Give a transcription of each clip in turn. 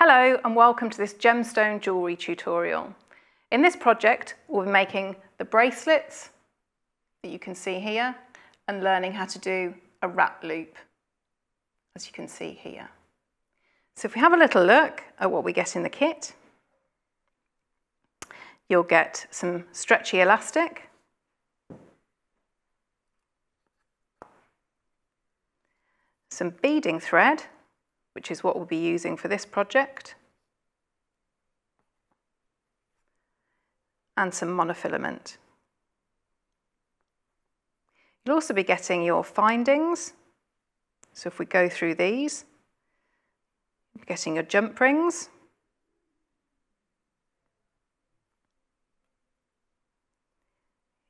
Hello and welcome to this gemstone jewellery tutorial. In this project we'll be making the bracelets that you can see here and learning how to do a wrap loop as you can see here. So if we have a little look at what we get in the kit, you'll get some stretchy elastic, some beading thread which is what we'll be using for this project. And some monofilament. You'll also be getting your findings. So if we go through these, getting your jump rings,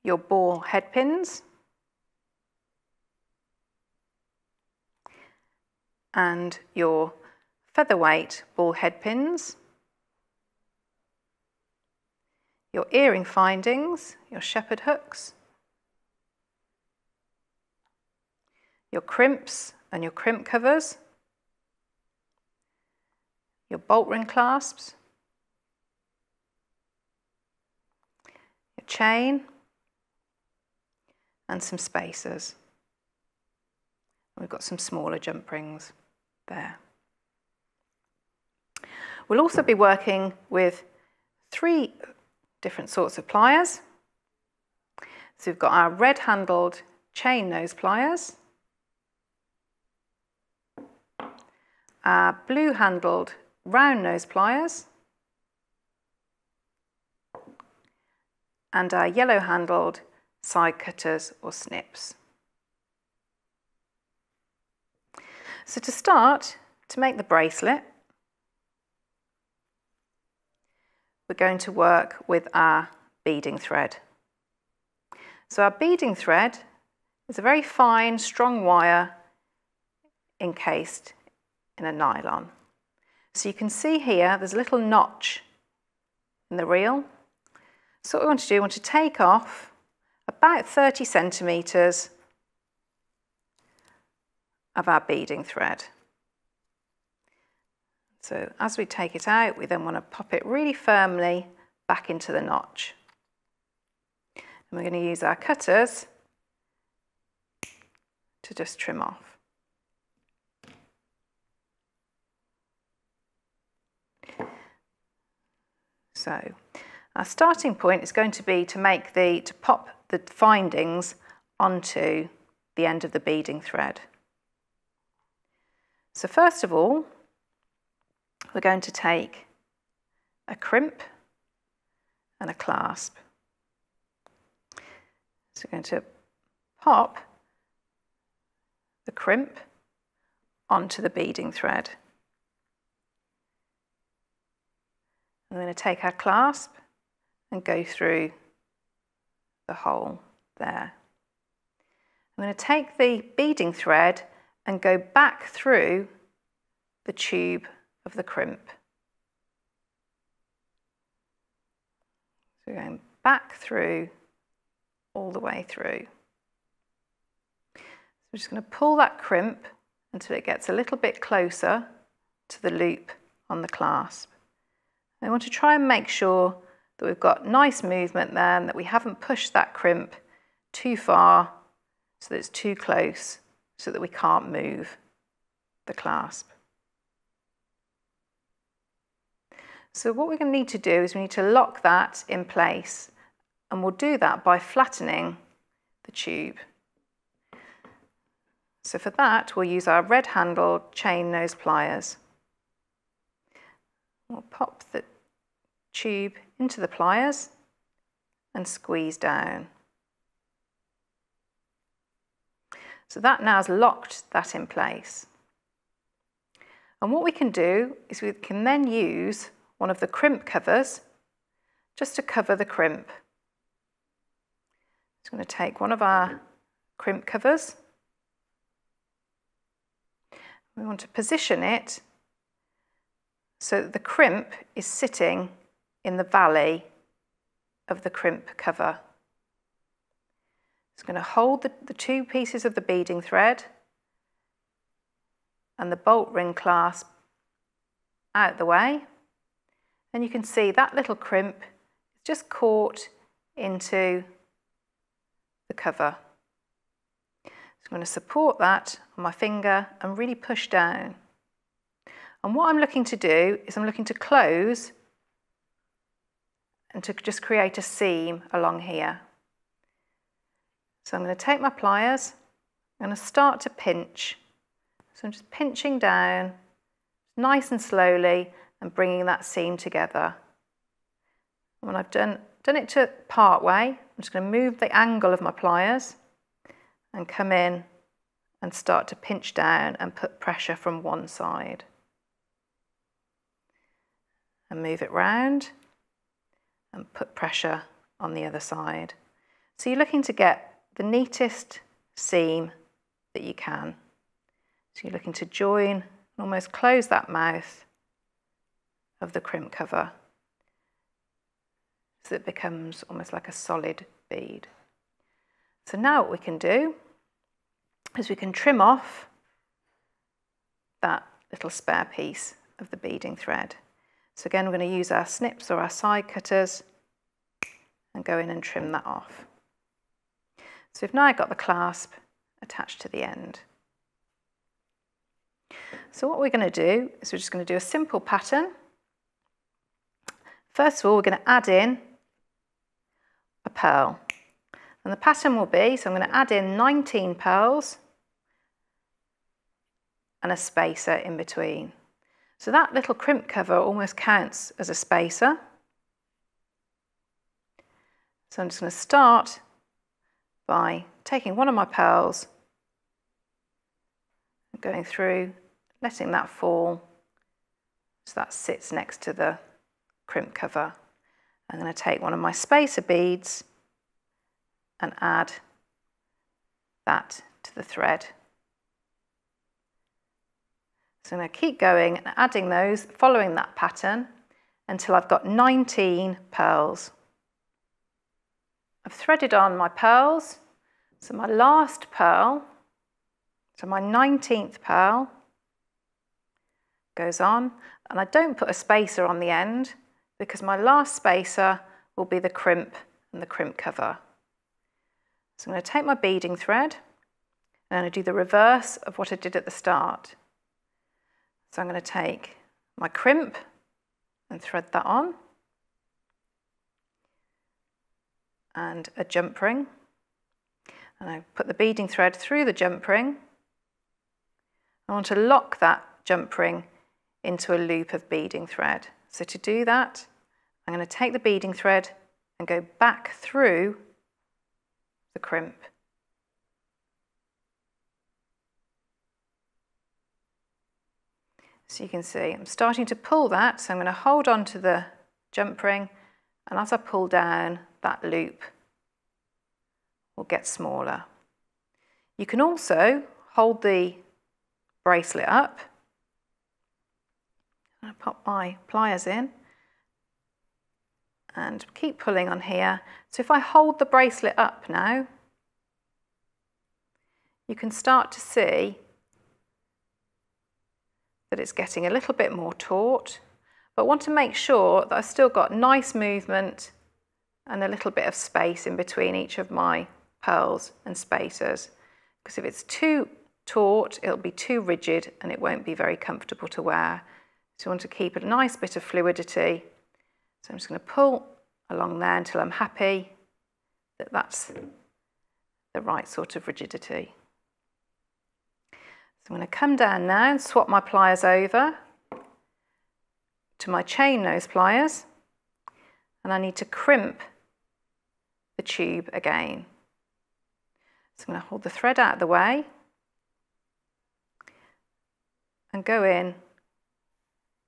your ball head pins, and your featherweight ball head pins, your earring findings, your shepherd hooks, your crimps and your crimp covers, your bolt ring clasps, your chain, and some spacers. We've got some smaller jump rings there. We'll also be working with three different sorts of pliers. So we've got our red handled chain nose pliers, our blue handled round nose pliers, and our yellow handled side cutters or snips. So to start, to make the bracelet, we're going to work with our beading thread. So our beading thread is a very fine, strong wire encased in a nylon. So you can see here, there's a little notch in the reel. So what we want to do, we want to take off about 30 centimetres of our beading thread. So as we take it out, we then want to pop it really firmly back into the notch. And we're going to use our cutters to just trim off. So our starting point is going to be to make the, to pop the findings onto the end of the beading thread. So first of all, we're going to take a crimp and a clasp. So we're going to pop the crimp onto the beading thread. I'm going to take our clasp and go through the hole there. I'm going to take the beading thread and go back through the tube of the crimp. So we're going back through, all the way through. So we're just going to pull that crimp until it gets a little bit closer to the loop on the clasp. I want to try and make sure that we've got nice movement there and that we haven't pushed that crimp too far so that it's too close so that we can't move the clasp. So what we're going to need to do is we need to lock that in place and we'll do that by flattening the tube. So for that we'll use our red handled chain nose pliers. We'll pop the tube into the pliers and squeeze down. So that now has locked that in place. And what we can do is we can then use one of the crimp covers just to cover the crimp. I'm going to take one of our crimp covers. We want to position it so that the crimp is sitting in the valley of the crimp cover. It's going to hold the, the two pieces of the beading thread and the bolt ring clasp out the way. And you can see that little crimp is just caught into the cover. So I'm going to support that on my finger and really push down. And what I'm looking to do is I'm looking to close and to just create a seam along here. So I'm going to take my pliers, I'm going to start to pinch. So I'm just pinching down nice and slowly and bringing that seam together. When I've done, done it to part way, I'm just going to move the angle of my pliers and come in and start to pinch down and put pressure from one side. And move it round and put pressure on the other side. So you're looking to get the neatest seam that you can. So you're looking to join and almost close that mouth of the crimp cover so it becomes almost like a solid bead. So now what we can do is we can trim off that little spare piece of the beading thread. So again, we're going to use our snips or our side cutters and go in and trim that off. So we've now got the clasp attached to the end. So what we're going to do is we're just going to do a simple pattern. First of all, we're going to add in a pearl. And the pattern will be, so I'm going to add in 19 pearls and a spacer in between. So that little crimp cover almost counts as a spacer. So I'm just going to start by taking one of my pearls, going through letting that fall so that sits next to the crimp cover. I'm going to take one of my spacer beads and add that to the thread. So I'm going to keep going and adding those, following that pattern until I've got 19 pearls. I've threaded on my pearls, so my last pearl, so my 19th pearl, goes on. And I don't put a spacer on the end because my last spacer will be the crimp and the crimp cover. So I'm going to take my beading thread and I'm going to do the reverse of what I did at the start. So I'm going to take my crimp and thread that on and a jump ring and I put the beading thread through the jump ring. I want to lock that jump ring into a loop of beading thread. So to do that, I'm going to take the beading thread and go back through the crimp. So you can see I'm starting to pull that, so I'm going to hold on to the jump ring and as I pull down, that loop will get smaller. You can also hold the bracelet up I pop my pliers in and keep pulling on here. So if I hold the bracelet up now, you can start to see that it's getting a little bit more taut, but I want to make sure that I've still got nice movement and a little bit of space in between each of my pearls and spacers. Because if it's too taut, it'll be too rigid and it won't be very comfortable to wear. So I want to keep a nice bit of fluidity. So I'm just going to pull along there until I'm happy that that's the right sort of rigidity. So I'm going to come down now and swap my pliers over my chain nose pliers and I need to crimp the tube again. So I'm going to hold the thread out of the way and go in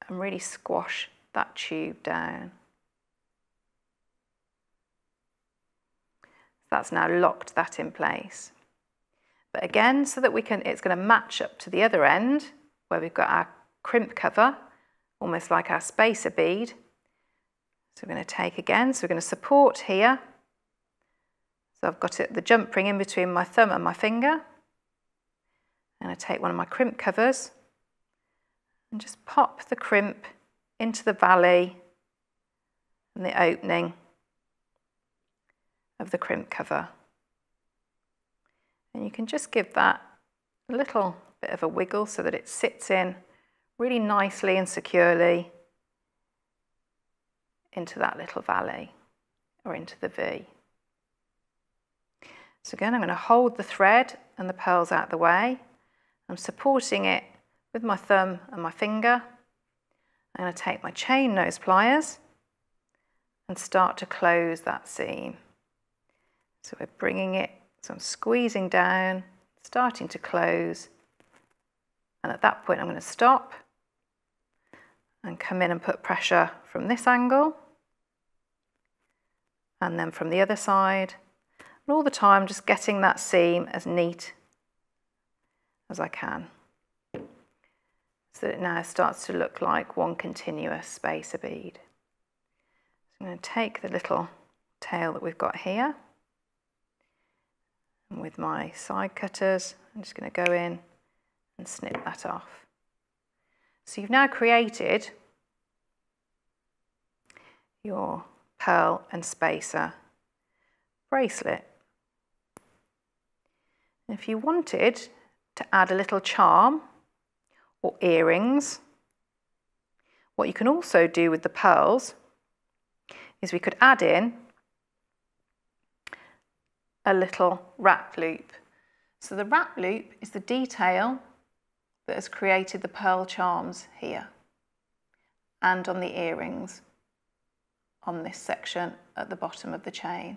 and really squash that tube down. That's now locked that in place. But again, so that we can, it's going to match up to the other end where we've got our crimp cover, almost like our spacer bead. So we're going to take again, so we're going to support here. So I've got it, the jump ring in between my thumb and my finger. And I take one of my crimp covers and just pop the crimp into the valley and the opening of the crimp cover. And you can just give that a little bit of a wiggle so that it sits in really nicely and securely into that little valley or into the V. So again, I'm going to hold the thread and the pearls out of the way. I'm supporting it with my thumb and my finger. I'm going to take my chain nose pliers and start to close that seam. So we're bringing it, so I'm squeezing down, starting to close. And at that point, I'm going to stop and come in and put pressure from this angle and then from the other side. And all the time, just getting that seam as neat as I can. So that it now starts to look like one continuous spacer bead. So I'm going to take the little tail that we've got here. And with my side cutters, I'm just going to go in and snip that off. So you've now created your pearl and spacer bracelet. if you wanted to add a little charm or earrings, what you can also do with the pearls is we could add in a little wrap loop. So the wrap loop is the detail that has created the pearl charms here and on the earrings on this section at the bottom of the chain.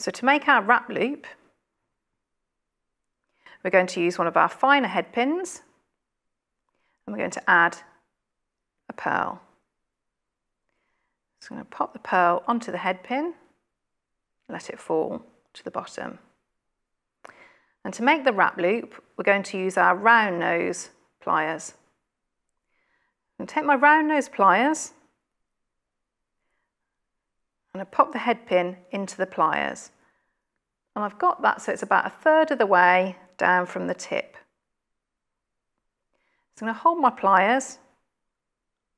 So to make our wrap loop, we're going to use one of our finer head pins and we're going to add a pearl. So I'm going to pop the pearl onto the head pin, let it fall to the bottom. And to make the wrap loop, we're going to use our round nose pliers. To take my round nose pliers and I pop the head pin into the pliers. And I've got that so it's about a third of the way down from the tip. So I'm going to hold my pliers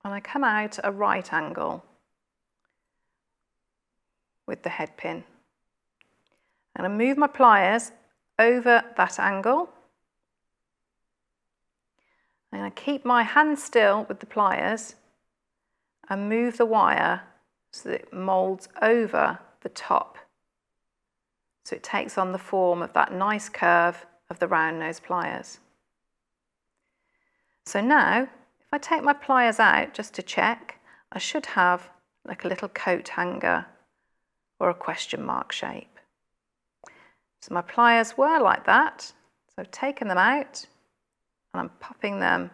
and I come out a right angle with the head pin. And to move my pliers over that angle. I'm going to keep my hand still with the pliers and move the wire so that it moulds over the top. So it takes on the form of that nice curve of the round nose pliers. So now, if I take my pliers out just to check, I should have like a little coat hanger or a question mark shape. So my pliers were like that. So I've taken them out and I'm popping them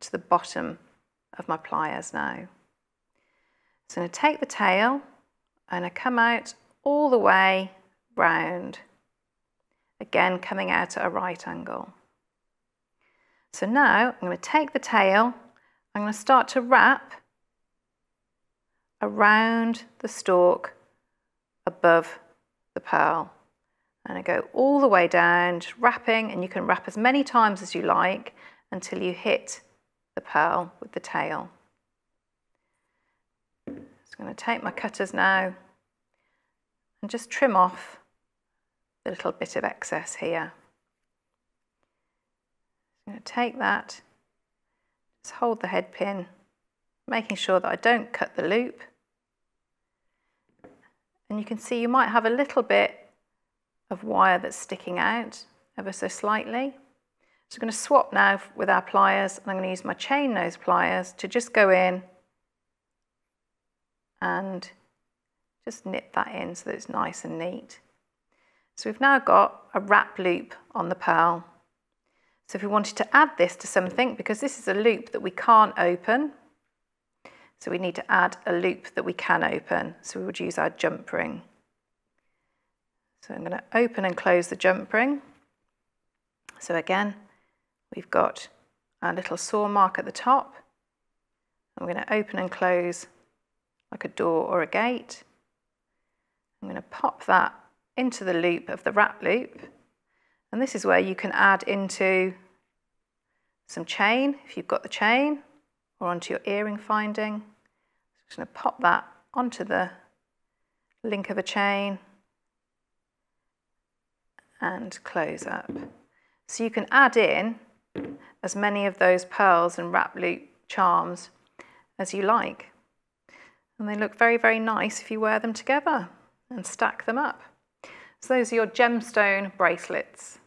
to the bottom of my pliers now. So I'm going to take the tail and I come out all the way round, again coming out at a right angle. So now I'm going to take the tail, I'm going to start to wrap around the stalk above the pearl. And I go all the way down, just wrapping, and you can wrap as many times as you like until you hit the pearl with the tail. So I'm going to take my cutters now and just trim off the little bit of excess here. I'm going to take that, just hold the head pin, making sure that I don't cut the loop. And you can see you might have a little bit of wire that's sticking out ever so slightly. So I'm going to swap now with our pliers and I'm going to use my chain nose pliers to just go in and just nip that in so that it's nice and neat. So we've now got a wrap loop on the pearl. So if we wanted to add this to something, because this is a loop that we can't open, so we need to add a loop that we can open. So we would use our jump ring. So I'm going to open and close the jump ring. So again, we've got our little saw mark at the top. I'm going to open and close like a door or a gate. I'm going to pop that into the loop of the wrap loop. And this is where you can add into some chain, if you've got the chain, or onto your earring finding. I'm just going to pop that onto the link of a chain and close up. So you can add in as many of those pearls and wrap loop charms as you like. And they look very, very nice if you wear them together and stack them up. So those are your gemstone bracelets.